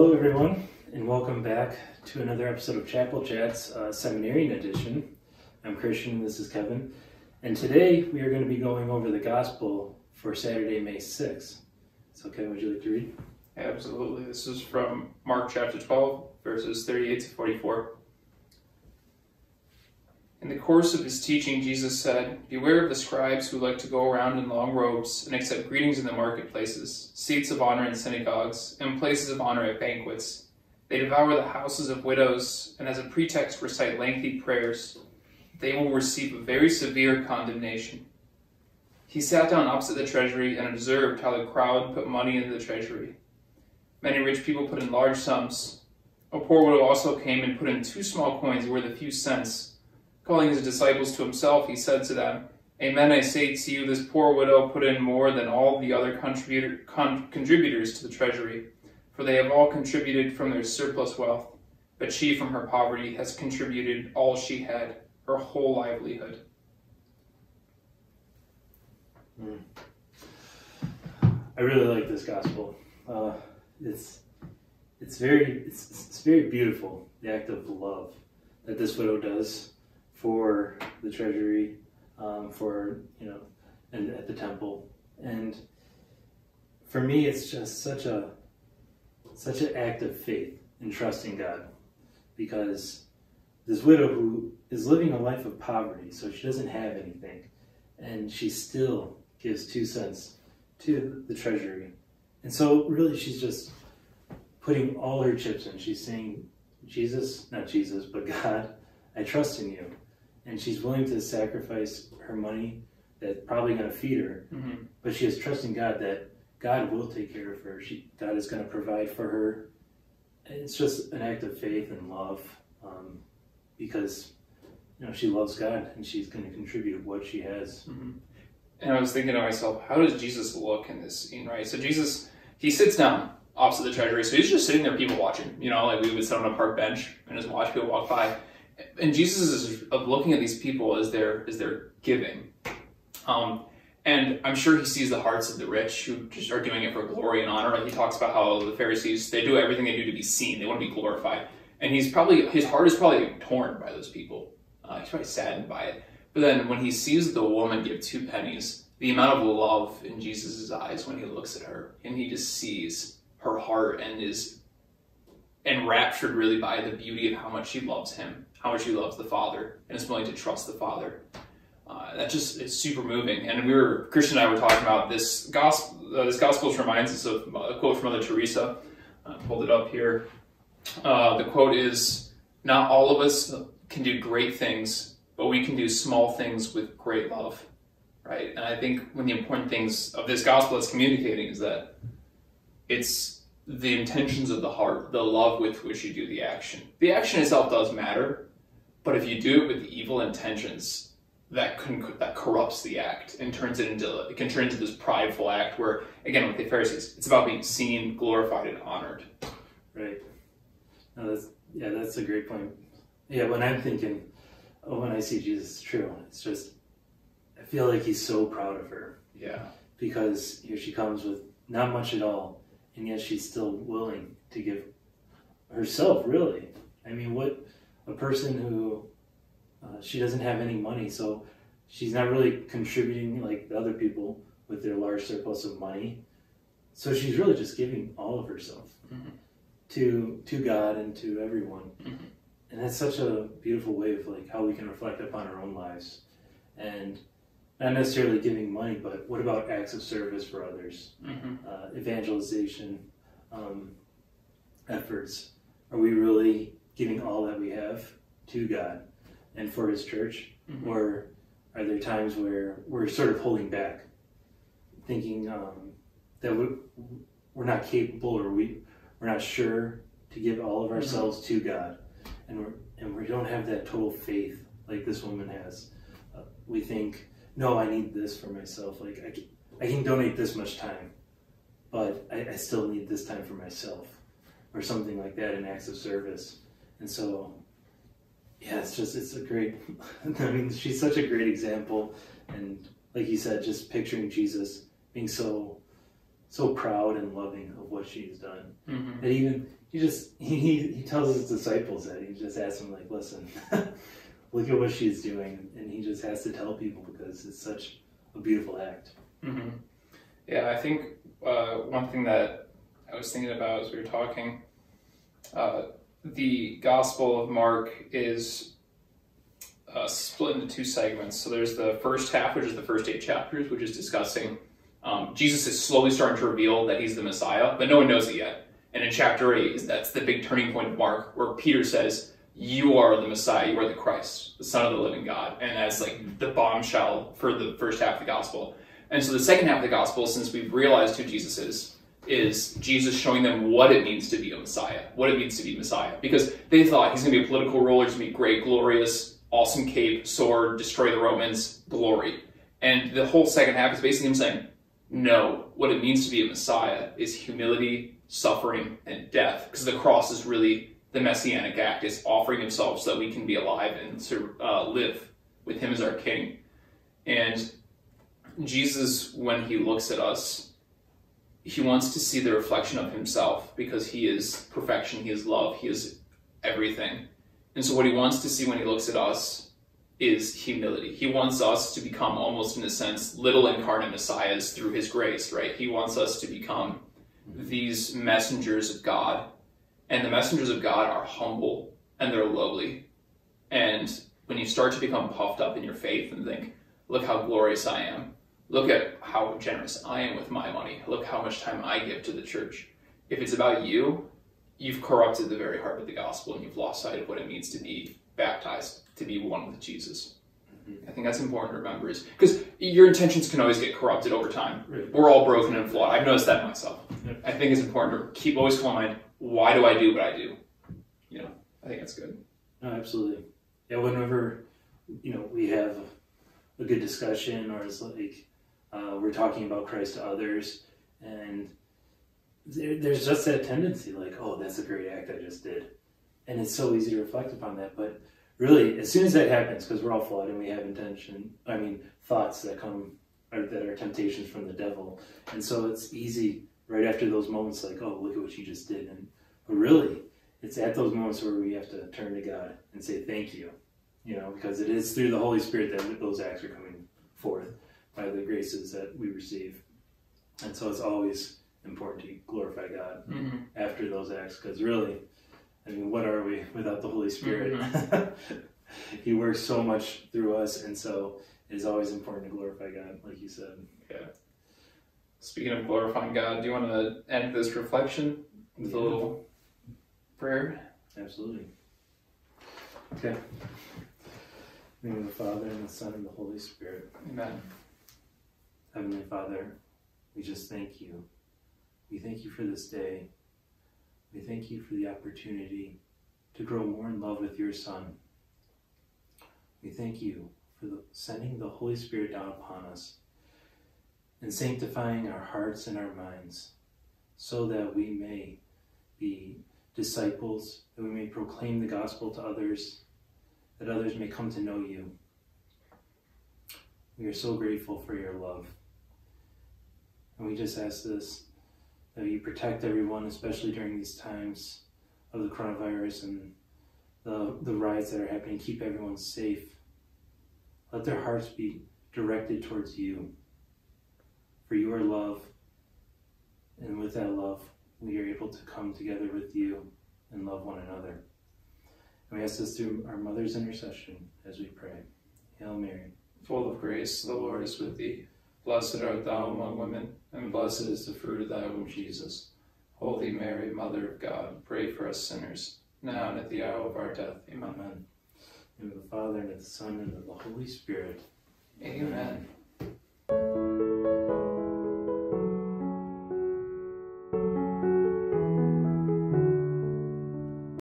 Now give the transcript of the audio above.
Hello, everyone, and welcome back to another episode of Chapel Chats, uh, Seminarian Edition. I'm Christian, this is Kevin, and today we are going to be going over the Gospel for Saturday, May 6th. So, Kevin, would you like to read? Absolutely. This is from Mark chapter 12, verses 38 to 44. In the course of his teaching, Jesus said, Beware of the scribes who like to go around in long robes and accept greetings in the marketplaces, seats of honor in synagogues, and places of honor at banquets. They devour the houses of widows, and as a pretext recite lengthy prayers. They will receive a very severe condemnation. He sat down opposite the treasury and observed how the crowd put money into the treasury. Many rich people put in large sums. A poor widow also came and put in two small coins worth a few cents. Calling his disciples to himself, he said to them, Amen, I say to you, this poor widow put in more than all the other contributor, con- contributors to the treasury, for they have all contributed from their surplus wealth. But she, from her poverty, has contributed all she had, her whole livelihood. Mm. I really like this gospel. Uh, it's it's very it's, it's very beautiful. The act of love that this widow does for the treasury, um, for you know, and at the temple. And for me, it's just such a such an act of faith and trusting God, because this widow who is living a life of poverty, so she doesn't have anything, and she still gives two cents to the treasury, and so really she's just putting all her chips in. She's saying, Jesus, not Jesus, but God, I trust in you and she's willing to sacrifice her money that's probably going to feed her, mm-hmm. but she is trusting God that God will take care of her. She, God is going to provide for her. It's just an act of faith and love um, because you know she loves God and she's going to contribute what she has. Mm-hmm. And I was thinking to myself, how does Jesus look in this scene, right? So Jesus, he sits down opposite the treasury, so he's just sitting there, people watching. You know, like we would sit on a park bench and just watch people walk by and Jesus is of looking at these people as they're as they're giving. Um, and I'm sure he sees the hearts of the rich who just are doing it for glory and honor. Like he talks about how the Pharisees they do everything they do to be seen. They want to be glorified. And he's probably his heart is probably torn by those people. Uh, he's probably saddened by it. But then when he sees the woman give two pennies, the amount of love in Jesus' eyes when he looks at her, and he just sees her heart and is enraptured really by the beauty of how much she loves him how much he loves the Father and is willing to trust the Father. Uh, that just is super moving. And we were Christian and I were talking about this gospel. Uh, this gospel reminds us of a quote from Mother Teresa. I pulled it up here. Uh, the quote is, "Not all of us can do great things, but we can do small things with great love." Right. And I think one of the important things of this gospel that's communicating is that it's the intentions of the heart, the love with which you do the action. The action itself does matter, but if you do it with evil intentions, that con- that corrupts the act and turns it into it can turn into this prideful act where again with the Pharisees, it's about being seen, glorified, and honored. Right. No, that's yeah, that's a great point. Yeah, when I'm thinking, oh, when I see Jesus, it's true. It's just I feel like he's so proud of her. Yeah. Because here she comes with not much at all, and yet she's still willing to give herself. Really, I mean, what person who uh, she doesn't have any money, so she's not really contributing like the other people with their large surplus of money. So she's really just giving all of herself mm-hmm. to to God and to everyone. Mm-hmm. And that's such a beautiful way of like how we can reflect upon our own lives. And not necessarily giving money, but what about acts of service for others, mm-hmm. uh, evangelization um, efforts? Are we really giving all that we have to God and for His church? Mm-hmm. Or are there times where we're sort of holding back, thinking um, that we, we're not capable or we, we're not sure to give all of mm-hmm. ourselves mm-hmm. to God? And, we're, and we don't have that total faith like this woman has. Uh, we think, no, I need this for myself. Like, I can, I can donate this much time, but I, I still need this time for myself or something like that in acts of service. And so, yeah, it's just, it's a great, I mean, she's such a great example. And like you said, just picturing Jesus being so, so proud and loving of what she's done Mm-hmm. that even he just he he tells his disciples that he just asks them like, listen, look at what she's doing, and he just has to tell people because it's such a beautiful act. hmm Yeah, I think uh, one thing that I was thinking about as we were talking, uh, the Gospel of Mark is uh, split into two segments. So there's the first half, which is the first eight chapters, which is discussing um, Jesus is slowly starting to reveal that he's the Messiah, but no one knows it yet. And in chapter eight, that's the big turning point of Mark, where Peter says, "You are the Messiah. You are the Christ, the Son of the living God," and that's like the bombshell for the first half of the Gospel. And so the second half of the gospel, since we've realized who Jesus is, is Jesus showing them what it means to be a Messiah, what it means to be Messiah. Because they thought he's going to be a political ruler, he's going to be great, glorious, awesome cape, sword, destroy the Romans, glory. And the whole second half is basically him saying, no, what it means to be a Messiah is humility, suffering, and death. Because the cross is really the messianic act, is offering himself so that we can be alive and to uh, live with him as our king. And Jesus, when he looks at us, he wants to see the reflection of himself because he is perfection, he is love, he is everything. And so, what he wants to see when he looks at us is humility. He wants us to become almost, in a sense, little incarnate messiahs through his grace, right? He wants us to become these messengers of God. And the messengers of God are humble and they're lowly. And when you start to become puffed up in your faith and think, look how glorious I am, look at how generous I am with my money, look how much time I give to the church. If it's about you, you've corrupted the very heart of the gospel and you've lost sight of what it means to be baptized, to be one with Jesus. Mm-hmm. I think that's important to remember is because your intentions can always get corrupted over time. Right. We're all broken and flawed. I've noticed that myself. Yep. I think it's important to keep always in mind why do I do what I do? You know, I think that's good. No, absolutely. Yeah, whenever you know we have a good discussion, or it's like uh, we're talking about Christ to others, and there, there's just that tendency, like, oh, that's a great act I just did, and it's so easy to reflect upon that. But really, as soon as that happens, because we're all flawed and we have intention, I mean, thoughts that come or that are temptations from the devil, and so it's easy right after those moments, like, oh, look at what you just did, and but really, it's at those moments where we have to turn to God and say thank you, you know, because it is through the Holy Spirit that those acts are coming forth by the graces that we receive. And so it's always important to glorify God Mm-hmm. after those acts because really, I mean, what are we without the Holy Spirit? he works so much through us, and so it is always important to glorify God, like you said. Yeah. Speaking of glorifying God, do you want to end this reflection with a little prayer? Absolutely. Okay. In the name of the Father, and the Son, and the Holy Spirit. Amen. Heavenly Father, we just thank you. We thank you for this day. We thank you for the opportunity to grow more in love with your Son. We thank you for the, sending the Holy Spirit down upon us and sanctifying our hearts and our minds so that we may be disciples, that we may proclaim the gospel to others, that others may come to know you. We are so grateful for your love. And we just ask this that you protect everyone, especially during these times of the coronavirus and the, the riots that are happening. Keep everyone safe. Let their hearts be directed towards you for your love. And with that love, we are able to come together with you and love one another. And we ask this through our mother's intercession as we pray. Hail Mary. Full of grace, the Lord is with thee. Blessed art thou among women, and blessed is the fruit of thy womb, Jesus. Holy Mary, Mother of God, pray for us sinners, now and at the hour of our death. Amen. Amen. In the name of the Father, and of the Son, and of the Holy Spirit. Amen.